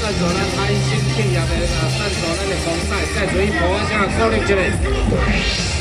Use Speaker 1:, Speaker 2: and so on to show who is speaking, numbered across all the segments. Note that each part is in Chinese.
Speaker 1: 赞助咱安心企业，赞助咱的防晒，再做一波啊，像考虑一下。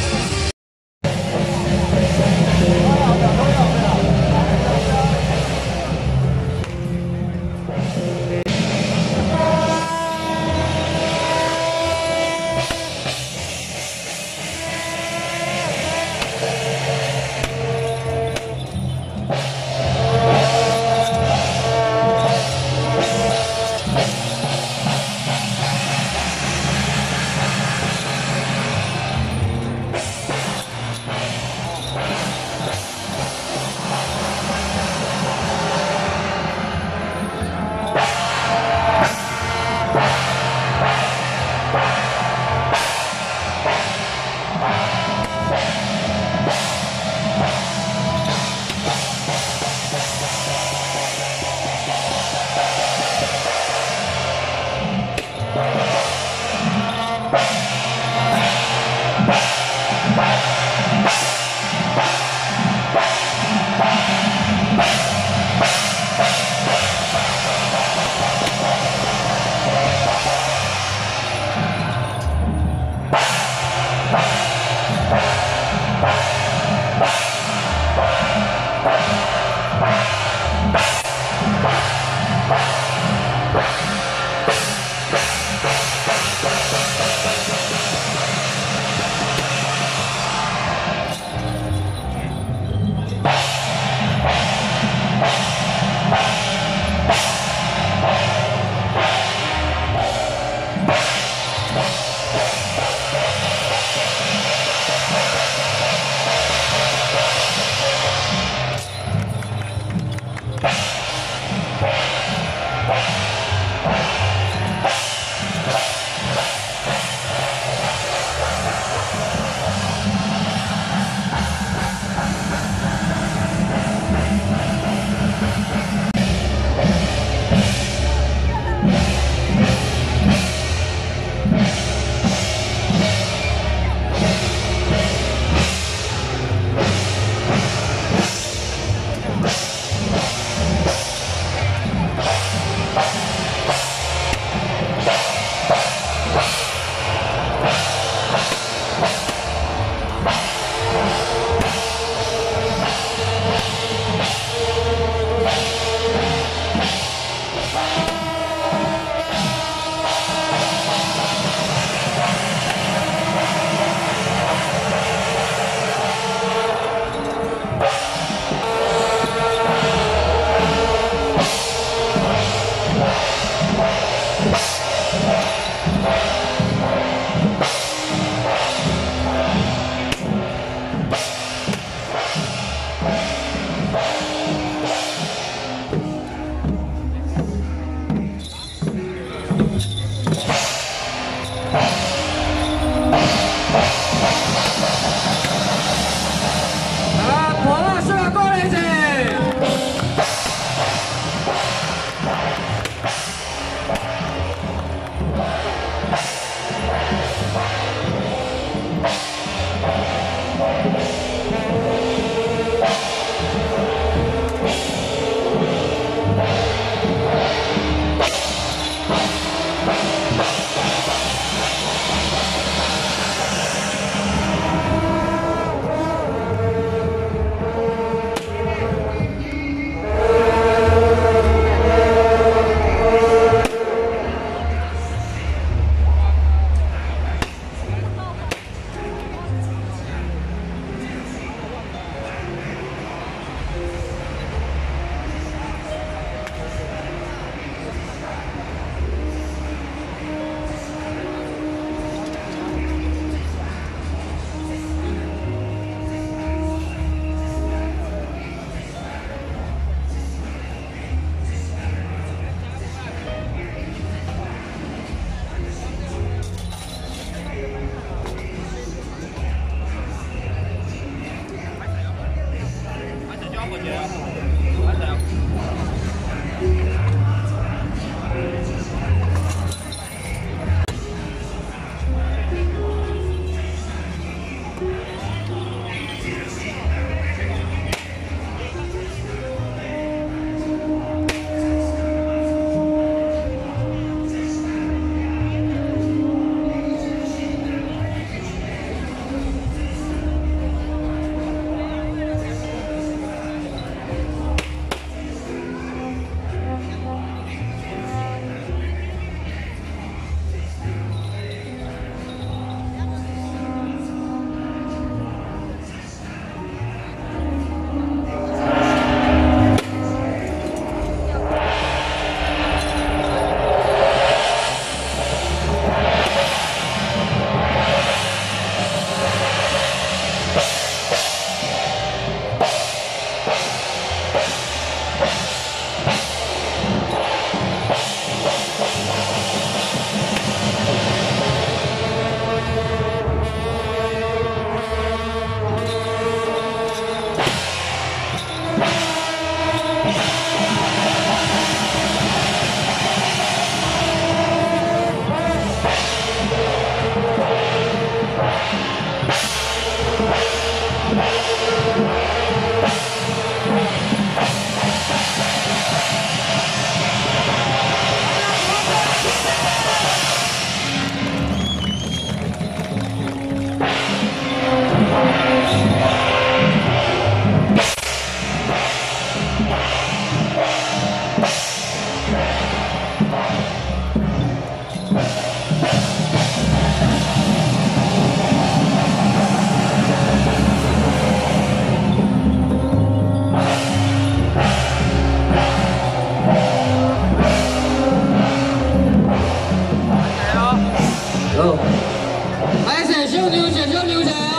Speaker 1: 兄弟有钱，哥有。